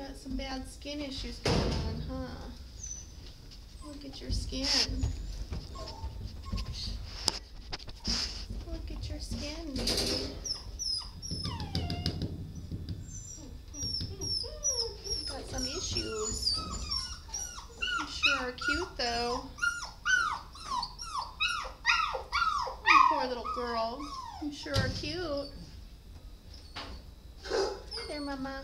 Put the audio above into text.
got some bad skin issues going on, huh? Look at your skin. Look at your skin, baby. Got some issues. You sure are cute, though. You Poor little girl. You sure are cute. Hi there, Mama.